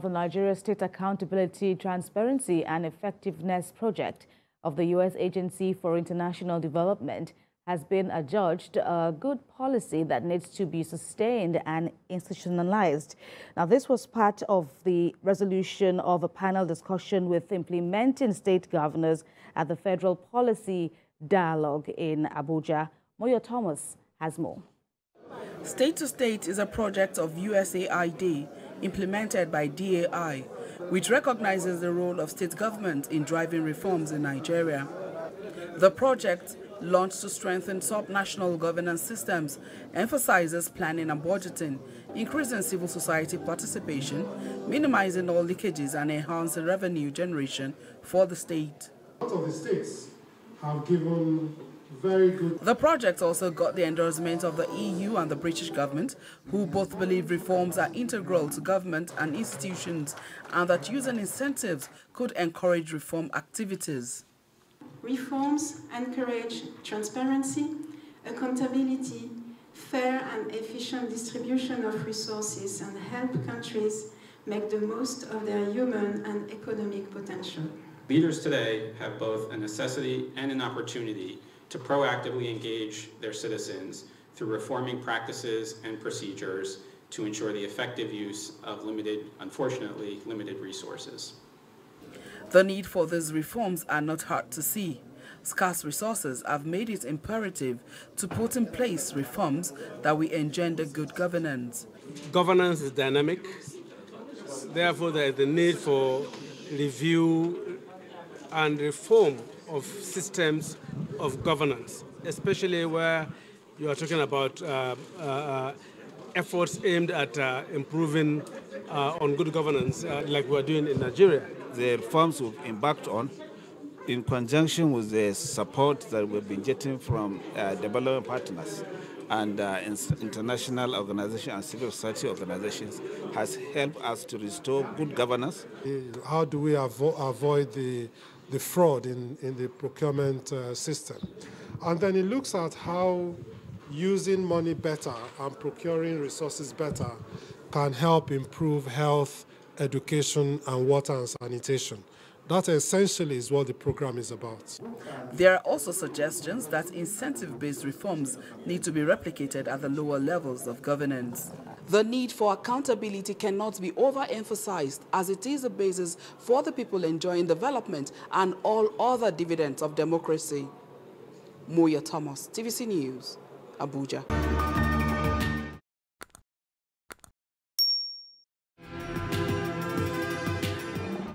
the Nigeria State Accountability, Transparency and Effectiveness Project of the U.S. Agency for International Development has been adjudged a good policy that needs to be sustained and institutionalized. Now, this was part of the resolution of a panel discussion with implementing state governors at the Federal Policy Dialogue in Abuja. Moyo Thomas has more. State to State is a project of USAID implemented by DAI, which recognizes the role of state government in driving reforms in Nigeria. The project launched to strengthen sub-national governance systems, emphasizes planning and budgeting, increasing civil society participation, minimizing all leakages and enhancing revenue generation for the state. Of the states have given very good. The project also got the endorsement of the EU and the British government, who both believe reforms are integral to government and institutions and that using incentives could encourage reform activities. Reforms encourage transparency, accountability, fair and efficient distribution of resources and help countries make the most of their human and economic potential. Leaders today have both a necessity and an opportunity to proactively engage their citizens through reforming practices and procedures to ensure the effective use of limited, unfortunately, limited resources. The need for these reforms are not hard to see. Scarce resources have made it imperative to put in place reforms that will engender good governance. Governance is dynamic. Therefore, there is the need for review and reform of systems of governance, especially where you are talking about uh, uh, efforts aimed at uh, improving uh, on good governance, uh, like we're doing in Nigeria the reforms we've embarked on, in conjunction with the support that we've been getting from uh, development partners and uh, international organizations and civil society organizations, has helped us to restore good governance. How do we avo avoid the, the fraud in, in the procurement uh, system? And then it looks at how using money better and procuring resources better can help improve health education, and water and sanitation. That essentially is what the program is about. There are also suggestions that incentive-based reforms need to be replicated at the lower levels of governance. The need for accountability cannot be overemphasized as it is the basis for the people enjoying development and all other dividends of democracy. Moya Thomas, TVC News, Abuja.